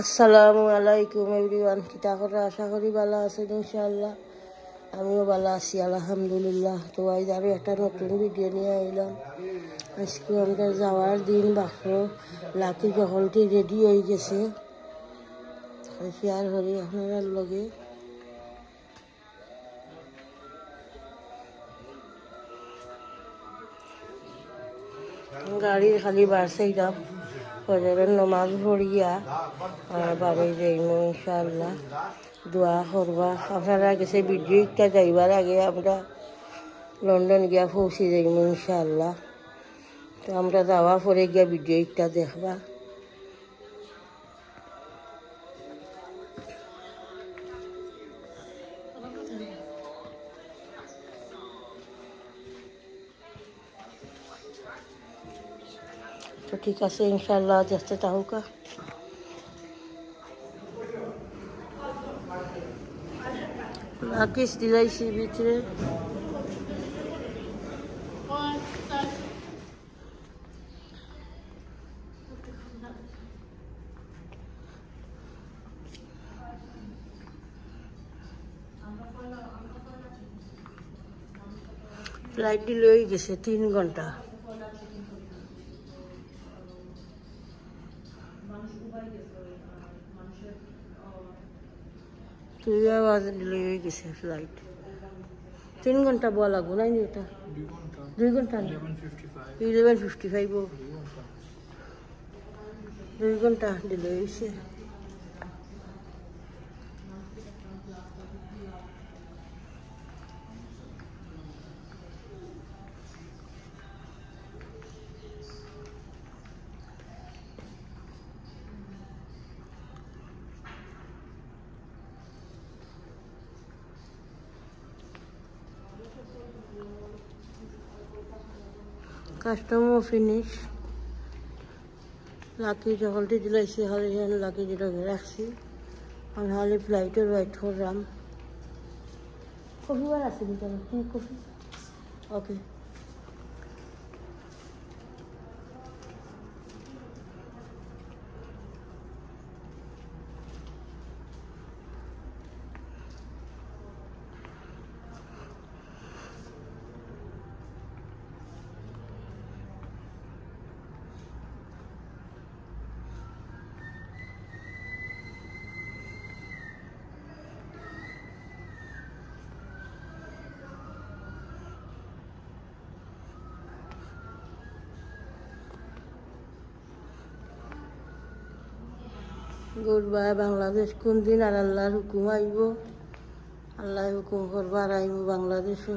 আসসালামু আলাইকুম এভরিওয়ান কিতা করে আশা করি ভালো আছেন, ইনশাআল্লাহ। আমিও ভালো আছি, আলহামদুলিল্লাহ। তো আজ আরও একটা নতুন ভিডিও নিয়ে আইলাম। আজকে আমরা যাওয়ার দিন বাক্স লাকি জহলটি রেডি হয়ে গেছে। শেয়ার করি আপনার লগে। গাড়ির খালি বাড়ছেইলাম ফজরের নমাজ পড়িয়া আর বাড়ি যাইম ইনশাআল্লাহ দোয়া করবা আপনারা গেছে ভিডিও একটা যাইবার আগে আমরা লন্ডন গিয়া পৌঁছে যাইম ইনশাআল্লাহ তো আমরা যাওয়া পরে গিয়া ভিডিও একটা দেখবা ठीक से इनशाला जैसे होगा। किस दिलाई बीच रे फ़्लाइट डिले हो गए तीन घंटा। es ¿Tengo una bola? ¿Tengo una bola? ¿Tengo una bola? ¿Tengo una bola? ¿Tengo una bola? ¿Tengo una bola? ¿Tengo una bola? Customer finish lucky জগলটি দিলাইছি হলে লাকি যেটা রাখছি আমি হলে ফ্লাইটের ওয়েট করলাম। কফি বার আছে কফি? ওকে গুড বাংলাদেশ কোন দিন আর আল্লাহর হুকুম আইব? আল্লাহ হুকুম করবার আইব বাংলাদেশও।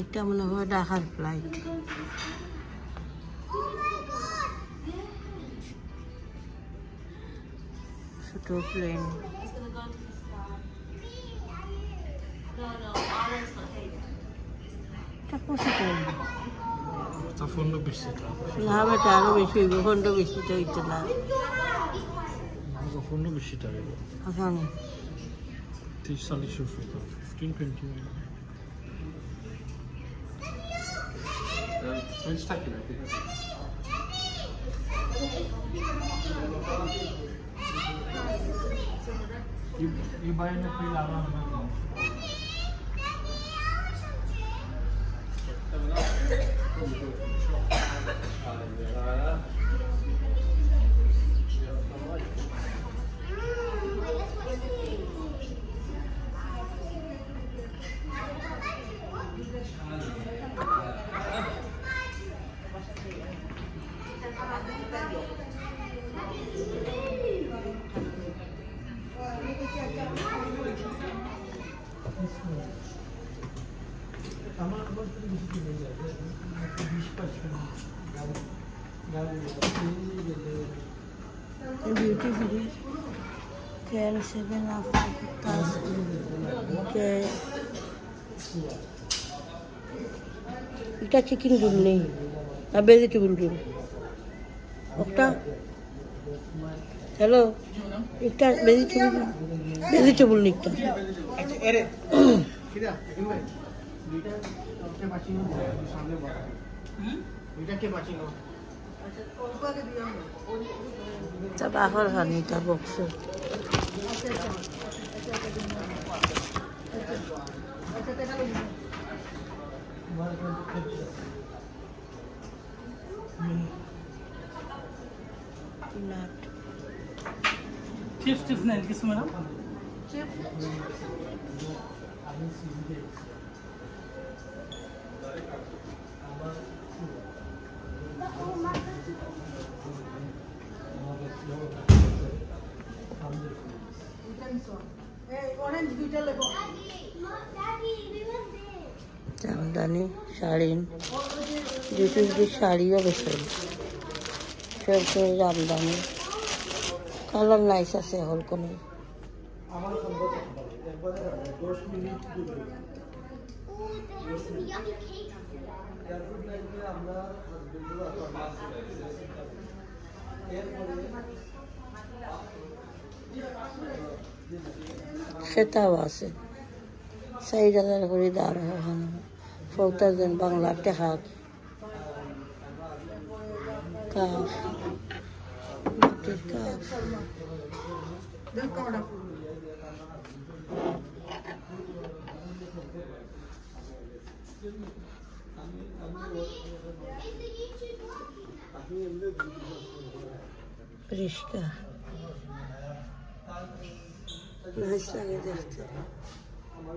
এটা মনে হয় ঢাকার ফ্লাইট ছোট প্লেন এটা কষে চলবে তা ফোনটা বেশি না বেটা আরো বেশি হইব ফোনটা বেশি তো হইতো না ফোনটা বেশি টাকা এখন তিরিশ চল্লিশ fifteen twenty Önce takip et. You, you buy me a free care seven up কাজ কে এটা চিকেন রুল নেই না ভেজিটেবল রুল একটা হ্যালো একটা ভেজিটেবল ভেজিটেবল নিকটা তা বাহর হানি তা box Çift çift ne ilgisi mi. Colour nice আছে হল কোনো আমার সম্ভব একবারে 10 মিনিট দূরে এয়ারপোর্ট লাইনে আমরা হাজবেন্ডরা এরপরে সেটাও আছে। কৰি দাম এখন ফ'ৰ থাউজেণ্ড বাংলাত টেকা কাপ মাটিৰ কাপ পরিষ্কার নাইস লাগে দেখতে আমার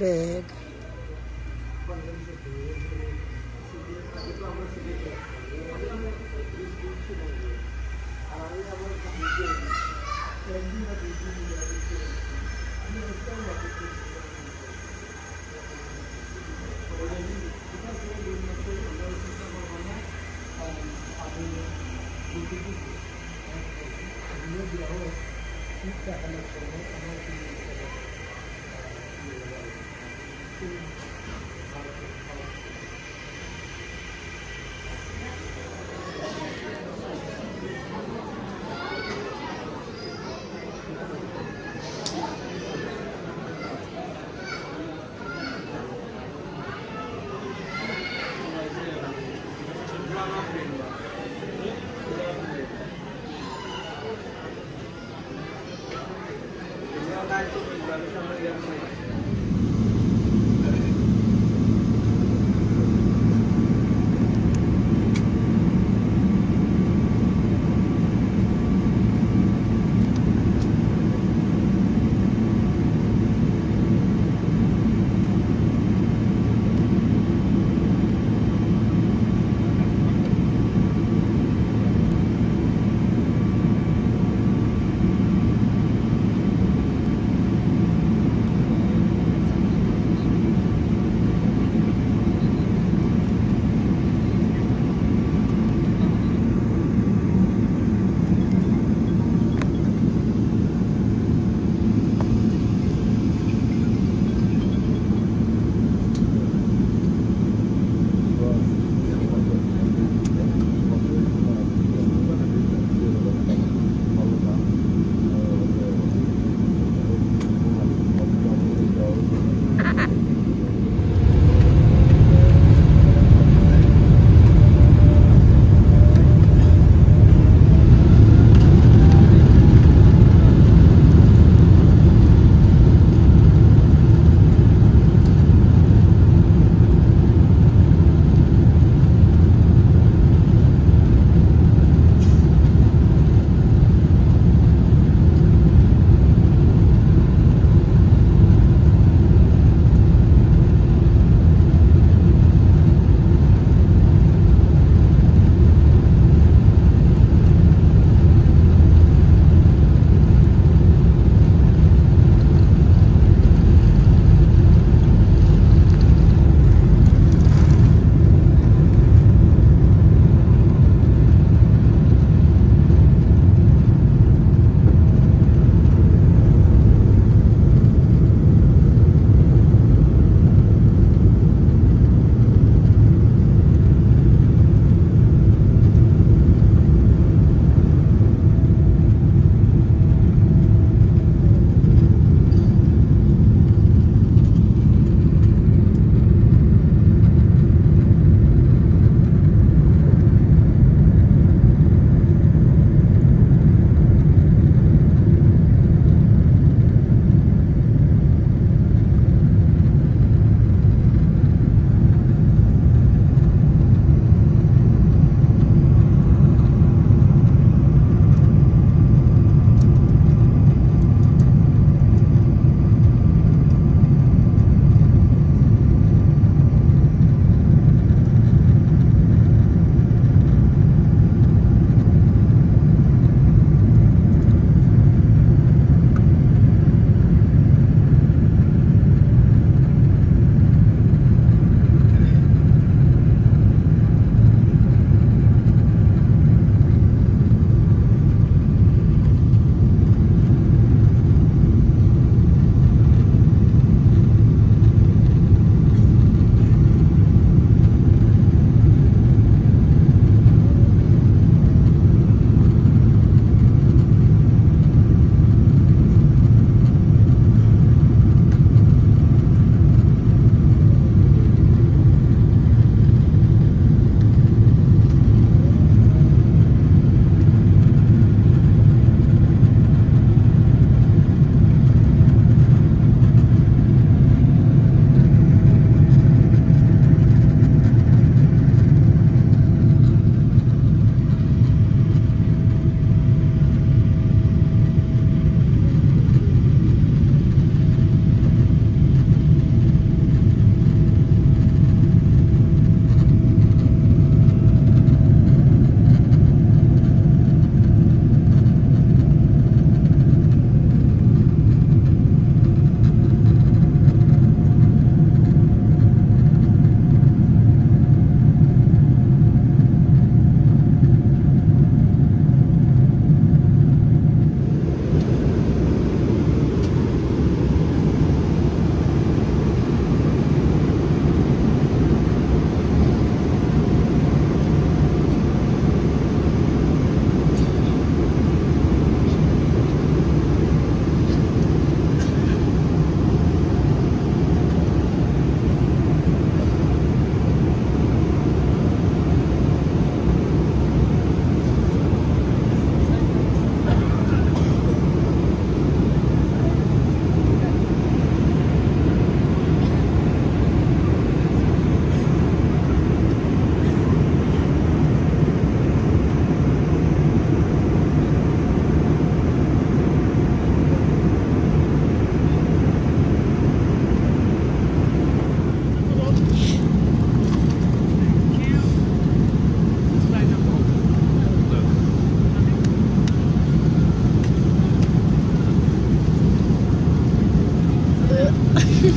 bag. Thank you. 음. খানি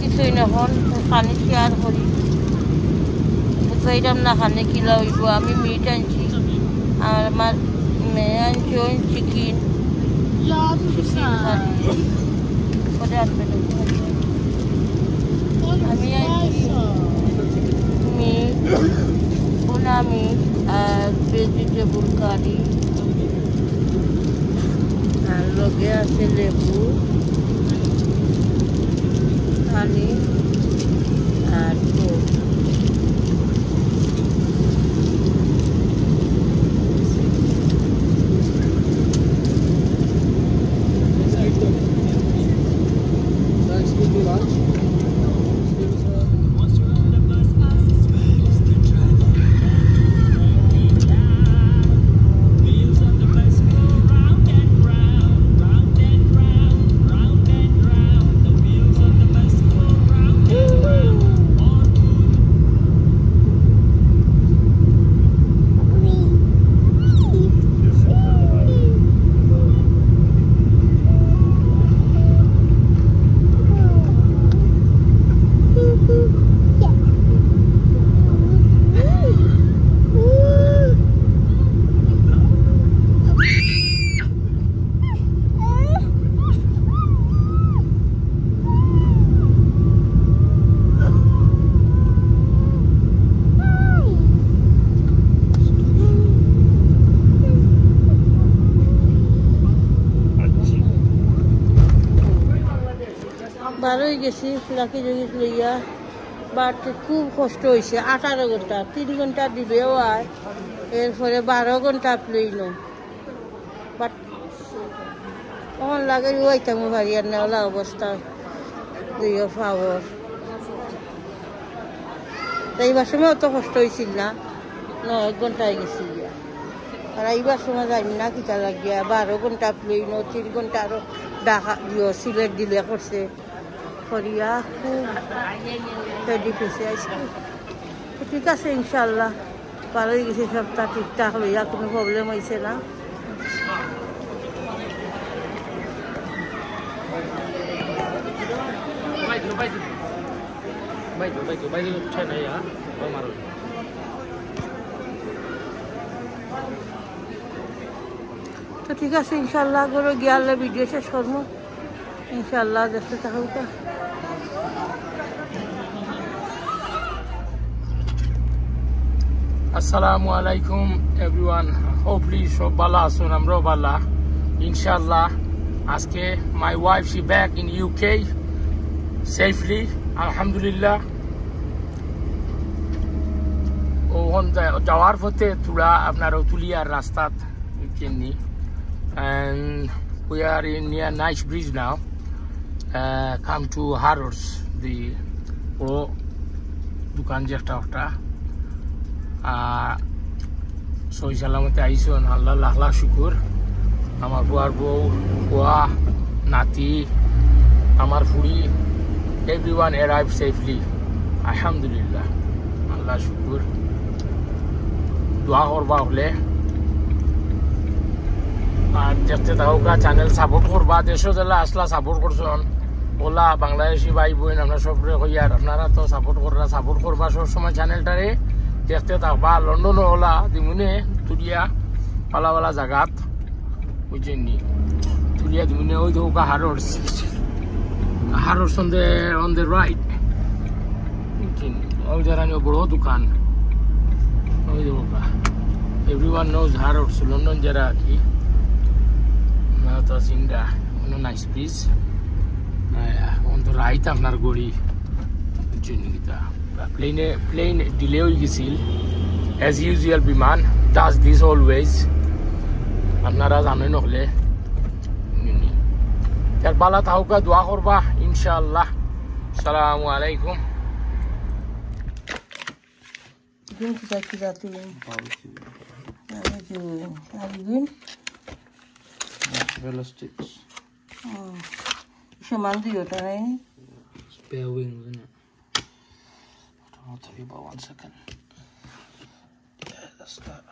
দিছোঁ নহ'ল খানি শ্বেয়াৰ কৰি সেইটাম না খানি কিলা হইব আমি মিট আনছি আর আমার মেয়ে আনছি ওই চিকেন চিকেন খানি করে আসবে আমি আনছি মিট পোনা মিট আর ভেজিটেবল কারি আর লগে আছে লেবু গেছি লাকি জগিস লইয়া বাট খুব কষ্ট হয়েছে আঠারো ঘণ্টা, তিন ঘণ্টা দিলেও আর, এরপরে বারো ঘণ্টা প্লেন বাট তখন লাগে ওইতাম ভারি আর নেওয়ালা অবস্থা, দুইও ফাওয়ার এইবার সময় অত কষ্ট হয়েছিল না, নয় ঘন্টায় গেছি আর এইবার সময় জানি না কিতা লাগিয়া, বারো ঘণ্টা প্লেন তিন ঘণ্টা আরও ডাকা দিও সিলেট দিলে করছে। করিয়া খুব রেডি ফেসে আইসি ঠিক আছে ইনশাল্লাহ ভালোই গেছে সবটা ঠিকঠাক লইয়া কোনো প্রবলেম হয়েছে না. তো ঠিক আছে ইনশাল্লাহ করে গিয়ালে ভিডিও শেষ করব ইনশাল্লাহ দেখতে থাকুক আসসালামু আলাইকুম এভরিওয়ান হোপলি সব ভালো আছেন আমরাও ভালো। ইনশাল্লাহ আজকে my wife she back in UK safely আলহামদুলিল্লাহ। ওখান যাওয়ার পথে তুলা আপনার তুলিয়ার রাস্তাত কিনি and we are in near Nice Bridge now. Uh, come to Harrods, the বড় দোকান যেটা ওটা। সই সালামতে আইসন আল্লাহ লাখ শুকুর। আমার বুয়ার বউ, বুয়া, নাতি, আমার ফুড়ি এভরি ওয়ান অ্যারাইভ সেফলি আলহামদুলিল্লাহ আল্লাহ শুকুর। দোয়া করবা হলে। আর দেখতে থাকুকা চ্যানেল সাপোর্ট করবা। দেশও জেলা আসলা সাপোর্ট করছন, ওলা, বাংলাদেশি ভাই বোন আমরা সবরে হইয়ার আপনারা তো সাপোর্ট কররা সাপোর্ট করবা সব সময় চ্যানেলটারে দেখতে থাকবা লন্ডনও ওলা দিমুনে তুলিয়া পালা পালা জাগাত বুঝছেন নি তুলিয়া দিমুনে ওই ধোকা হারোর্স হারোর্স on the on the right বুঝছেন ওই জারানি বড় দোকান ওই ধোকা এভরিওয়ান নোজ হারোর্স লন্ডন যারা কি তো সিংডা কোনো নাইস পিস অন তো রাইত আপনার গড়ি জুনিকিতা প্লেনে প্লেন ডিলে হয়ে গেছিল অ্যাজ ইউজুয়াল বিমান ডাস দিস অলওয়েজ আপনারা জানেন হলে তার বালা তাহকা দোয়া করবা ইনশাআল্লাহ সালামু আলাইকুম দিন কিতা কিতা তুই দিন Mozzarella sticks. সমান দিও তাই Spare wings, isn't it? I'll tell you about one second. Yeah, that's that.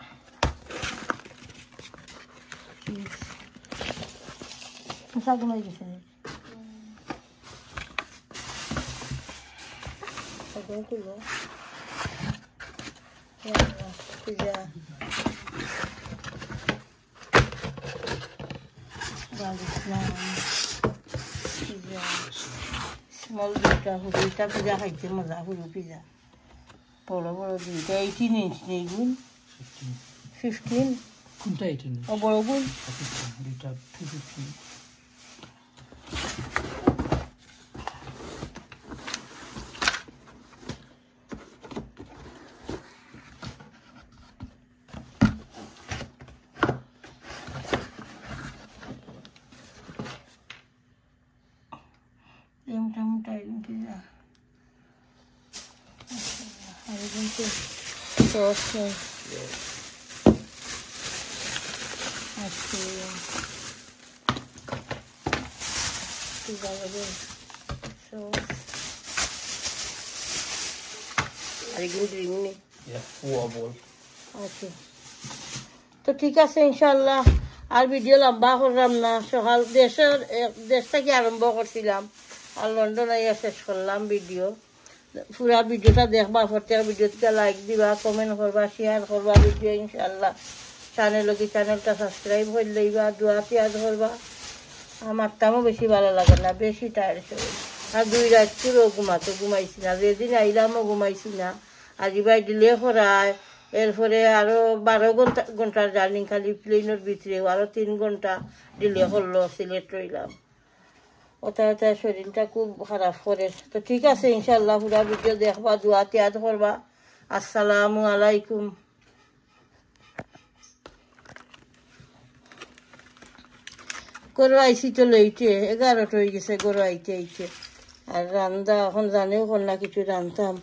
Masal da mıydı senin? Yeah, kulu. Well, güzel. Güzel. Güzel. Small pizza, pizza, pizza, pizza, pizza. বড় বড় দুইটা eighteen inch নেইগুণ fifteen কোনটা eighteen ও বড়গুণ দুইটা two fifteen কিন্তু sauce নেই আজকে pizza হবে sauce আর এগুলো ড্রিঙ্ক নেই ওয়া বল আচ্ছা তো ঠিক আছে ইনশাল্লাহ আর ভিডিও লম্বা করলাম না সকাল দেশের দেশ থেকে আরম্ভ করছিলাম আর লন্ডন শেষ করলাম ভিডিও পুরা ভিডিওটা দেখবা প্রত্যেক ভিডিওতে লাইক দিবা কমেন্ট করবা শেয়ার করবা ভিডিও ইনশাল্লাহ চ্যানেল কি চ্যানেলটা সাবস্ক্রাইব করে লইবা দোয়া পেঁয়াজ করবা আমার তামও বেশি ভালো লাগে না বেশি টায়ার শরীর আর দুই রাত পুরো ঘুমাইছি না, যেদিন আইলামও ঘুমাইছি না। আজি বাই দিলে করায় এরপরে আরও বারো ঘণ্টা ঘণ্টার জার্নি খালি প্লেনের ভিতরে আরও তিন ঘণ্টা দিলে করল সিলেট রইলাম ওটা শরীরটা খুব খারাপ করে। তো ঠিক আছে ইনশাল্লাহ পুরা ভিডিও দেখবা, দোয়া তিয়াদ করবা। আসসালামু আলাইকুম। গরু তো লইতে এগারোটা হয়ে গেছে, গরু আইতে আর রান্দা, এখন জানেও কোন না কিছু রান্ধতাম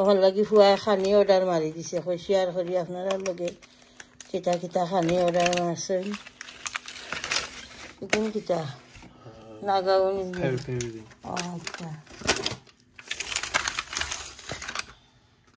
ওখান লাগি ফুয়াই খানি অর্ডার মারি দিছে শেয়ার করি আপনারা লগে কিতা কিতা খানি অর্ডার মারছেন কোন কিতা 나가운. 가율 가율이. 어, 그래.